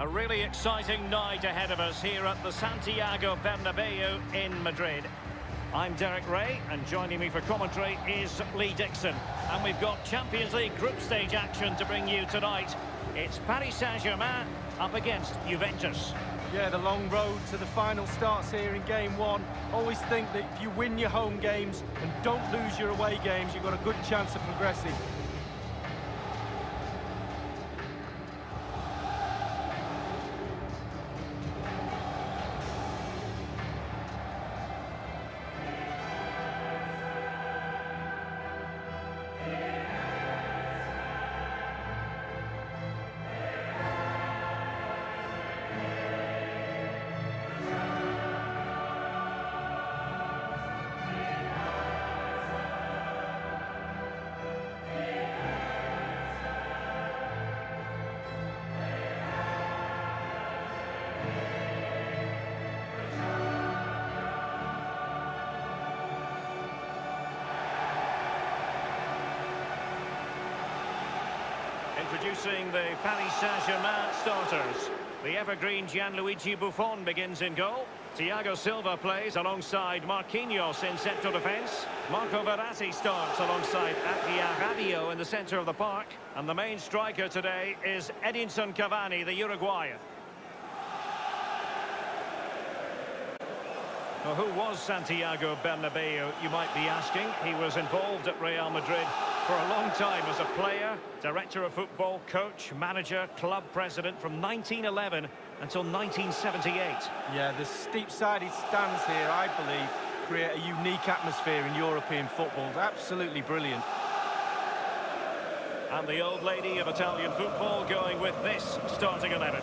A really exciting night ahead of us here at the Santiago Bernabeu in Madrid. I'm Derek Ray, and joining me for commentary is Lee Dixon. And we've got Champions League group stage action to bring you tonight. It's Paris Saint-Germain up against Juventus. Yeah, the long road to the final starts here in game one. Always think that if you win your home games and don't lose your away games, you've got a good chance of progressing. Introducing the Paris Saint-Germain starters. The evergreen Gianluigi Buffon begins in goal. Thiago Silva plays alongside Marquinhos in central defence. Marco Verratti starts alongside Adrien Rabiot in the centre of the park. And the main striker today is Edinson Cavani, the Uruguayan. Well, who was Santiago Bernabeu, you might be asking? He was involved at Real Madrid for a long time as a player, director of football, coach, manager, club president from 1911 until 1978. Yeah, the steep-sided stands here, I believe, create a unique atmosphere in European football. It's absolutely brilliant. And the old lady of Italian football going with this starting 11.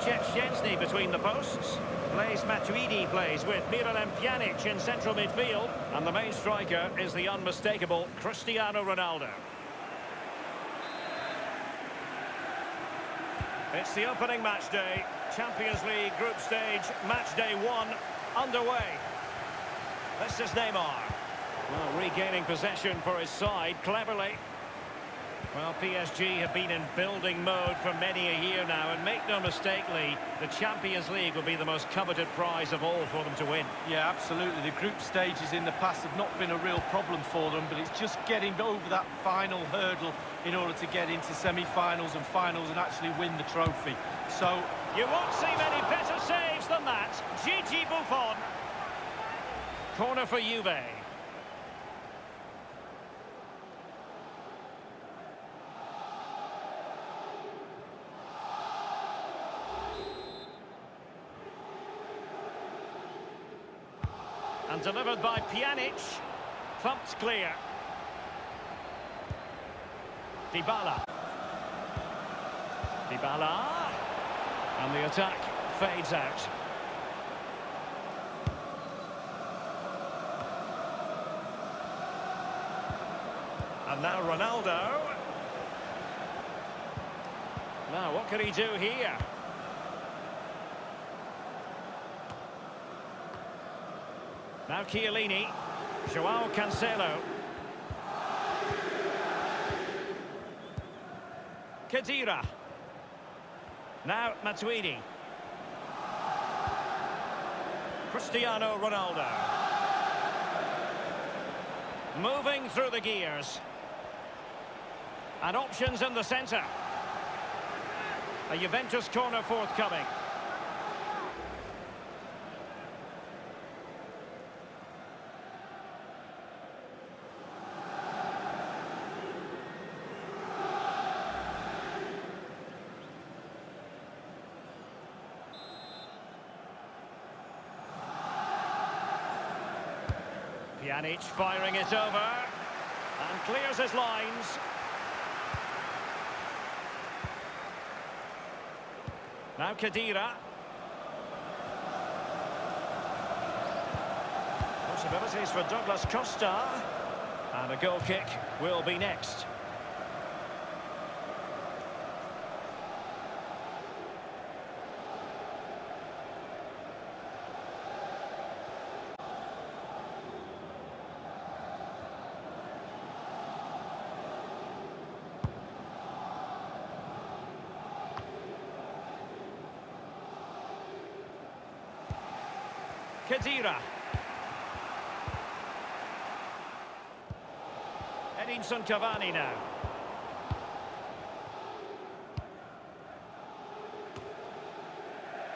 Wojciech Szczęsny between the posts. Blaise Matuidi plays with Miralem Pjanic in central midfield. And the main striker is the unmistakable Cristiano Ronaldo. It's the opening match day. Champions League group stage, match day one, underway. This is Neymar. Well, regaining possession for his side cleverly. Well, PSG have been in building mode for many a year now, and make no mistake, Lee, the Champions League will be the most coveted prize of all for them to win. Yeah, absolutely. The group stages in the past have not been a real problem for them, but it's just getting over that final hurdle in order to get into semi-finals and finals and actually win the trophy. So... You won't see many better saves than that. Gigi Buffon. Corner for Juve. And delivered by Pjanic. Thumped clear. Dybala. Dybala. And the attack fades out. And now Ronaldo. Now, what can he do here? Now Chiellini. Joao Cancelo. Khedira. Now Matuidi. Cristiano Ronaldo. Moving through the gears. And options in the centre. A Juventus corner forthcoming. Pjanic firing it over. And clears his lines. Now Khedira. Possibilities for Douglas Costa. And a goal kick will be next. Khedira. Edinson Cavani now.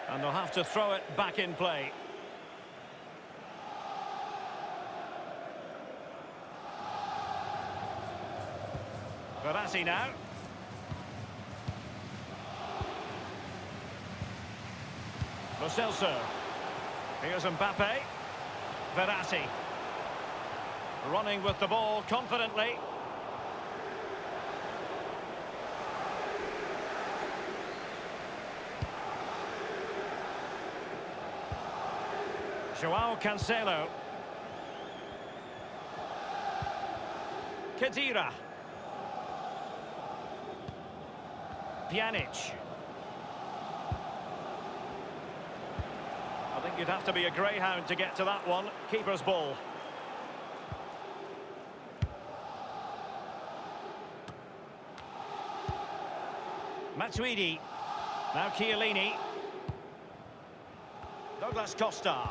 And they'll have to throw it back in play. Verratti now. Lo. Here's Mbappe. Verratti. Running with the ball confidently. Joao Cancelo. Khedira. Pjanic. Think you'd have to be a greyhound to get to that one. Keeper's ball. Matuidi. Now Chiellini. Douglas Costa.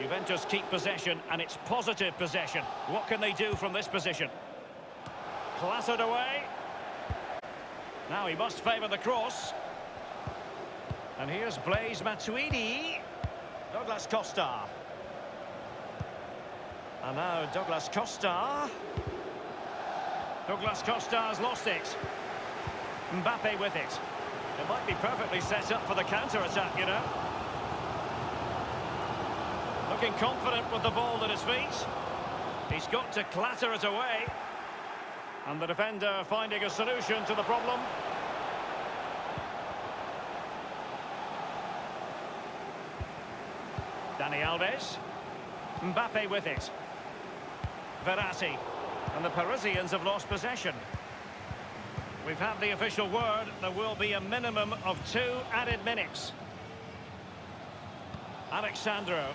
Juventus keep possession, and it's positive possession. What can they do from this position? Clattered away. Now he must favour the cross. And here's Blaise Matuidi. Douglas Costa. And now Douglas Costa. Douglas Costa has lost it. Mbappe with it. It might be perfectly set up for the counter-attack, you know. Looking confident with the ball at his feet. He's got to clatter it away. And the defender finding a solution to the problem. Dani Alves. Mbappe with it. Verratti. And the Parisians have lost possession. We've had the official word. There will be a minimum of two added minutes. Alex Sandro.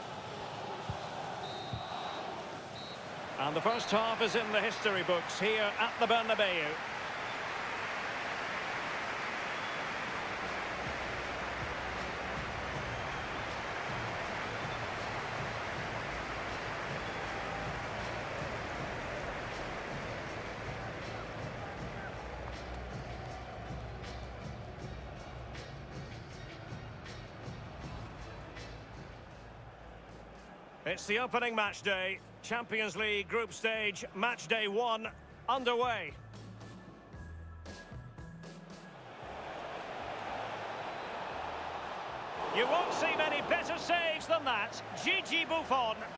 And the first half is in the history books here at the Bernabeu. The opening match day. Champions League group stage, match day one, underway. You won't see many better saves than that. Gigi Buffon.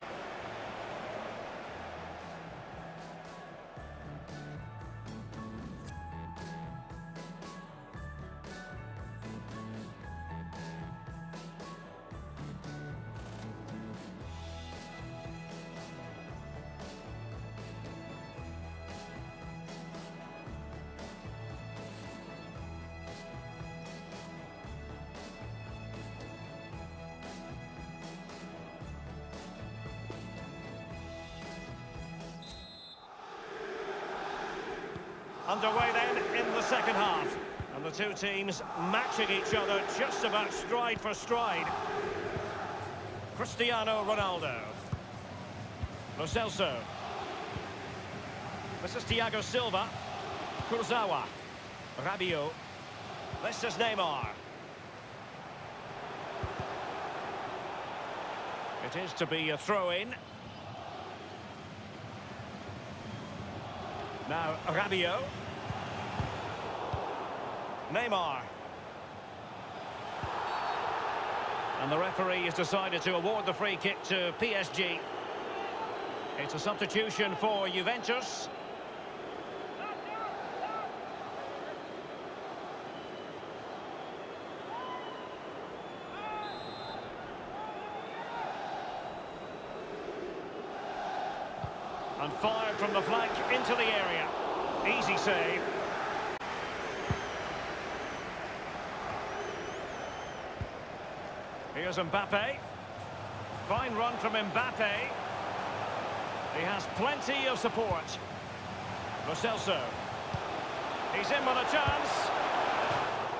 Underway then in the second half. And the two teams matching each other just about stride for stride. Cristiano Ronaldo. Lo Celso. This is Thiago Silva. Kurzawa. Rabiot. This is Neymar. It is to be a throw-in. Now, Rabiot. Neymar. And the referee has decided to award the free kick to PSG. It's a substitution for Juventus. And fired from the flank into the area. Easy save. Here's Mbappe. Fine run from Mbappe. He has plenty of support. Lo Celso. He's in with a chance.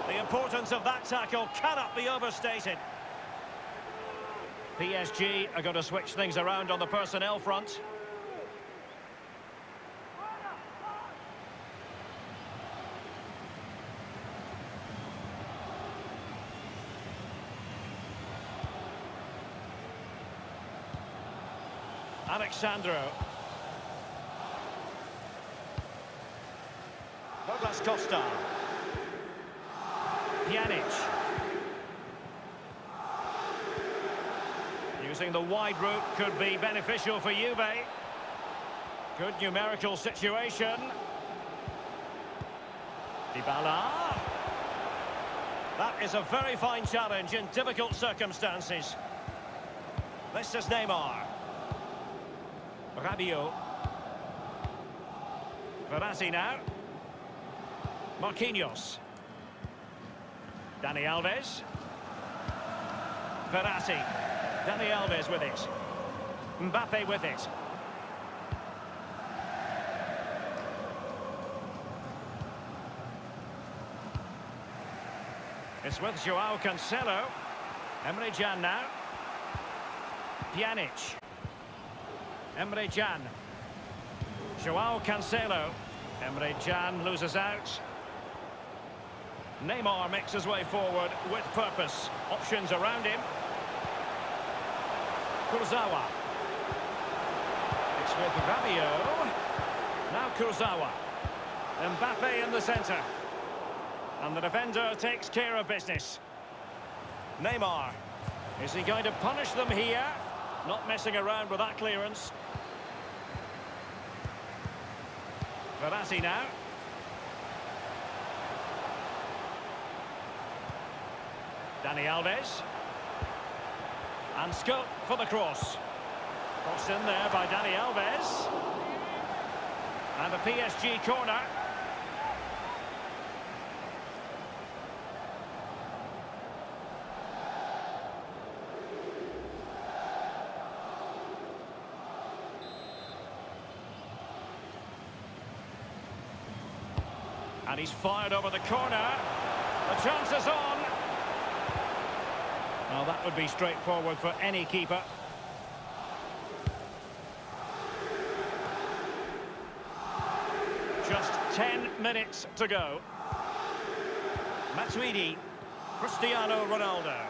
The importance of that tackle cannot be overstated. PSG are going to switch things around on the personnel front. Alex Sandro. Douglas Costa. Pjanic. Using the wide route could be beneficial for Juve. Good numerical situation. Dybala. That is a very fine challenge in difficult circumstances. This is Neymar. Rabiot. Verratti now. Marquinhos. Dani Alves. Verratti. Dani Alves with it. Mbappe with it. It's with Joao Cancelo. Emre Can now. Pjanic. Emre Can. Joao Cancelo. Emre Can loses out. Neymar makes his way forward with purpose. Options around him. Kurzawa. It's with Rabiot. Now Kurzawa. Mbappe in the centre. And the defender takes care of business. Neymar. Is he going to punish them here? Not messing around with that clearance. Verratti now. Dani Alves. And scope for the cross. Crossed in there by Dani Alves. And a PSG corner. And he's fired over the corner. The chance is on. Well, that would be straightforward for any keeper. Just 10 minutes to go. Matuidi, Cristiano Ronaldo.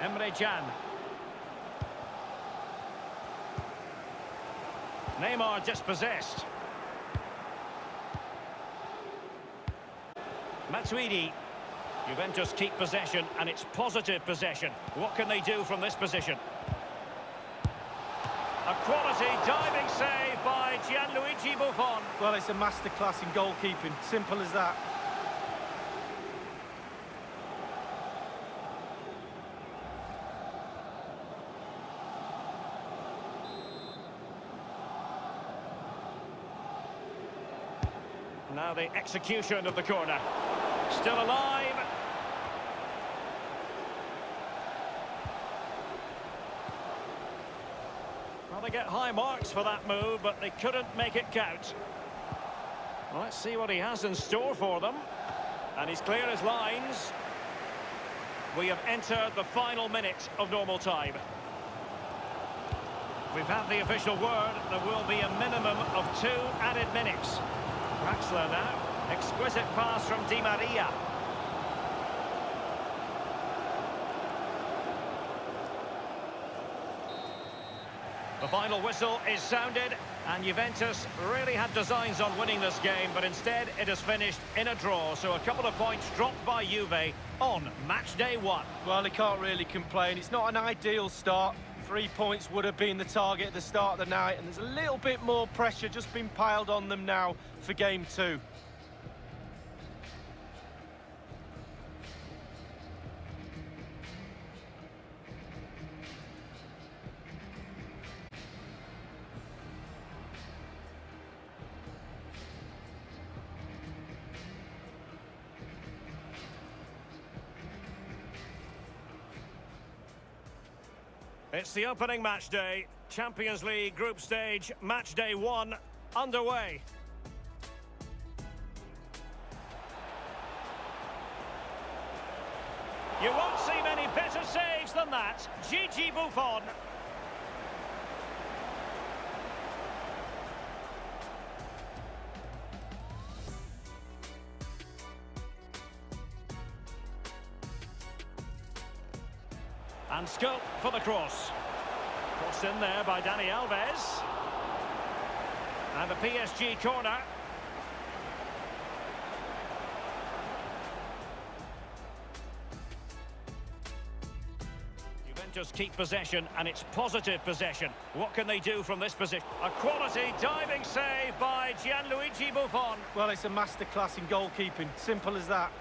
Emre Can. Neymar just possessed. Matuidi. Juventus keep possession, and it's positive possession. What can they do from this position? A quality diving save by Gianluigi Buffon. Well, it's a masterclass in goalkeeping. Simple as that. Now the execution of the corner. Still alive. Well, they get high marks for that move, but they couldn't make it count. Well, let's see what he has in store for them. And he's clear his lines. We have entered the final minute of normal time. We've had the official word. There will be a minimum of two added minutes. Draxler now. Exquisite pass from Di Maria. The final whistle is sounded, and Juventus really had designs on winning this game, but instead it has finished in a draw. So a couple of points dropped by Juve on match day one. Well, they can't really complain. It's not an ideal start. Three points would have been the target at the start of the night, and there's a little bit more pressure just been piled on them now for game two. The opening match day. Champions League group stage, match day one, underway. You won't see many better saves than that. Gigi Buffon. And scope for the cross. In there by Dani Alves. And a PSG corner. Juventus keep possession, and it's positive possession. What can they do from this position? A quality diving save by Gianluigi Buffon. Well, it's a masterclass in goalkeeping. Simple as that.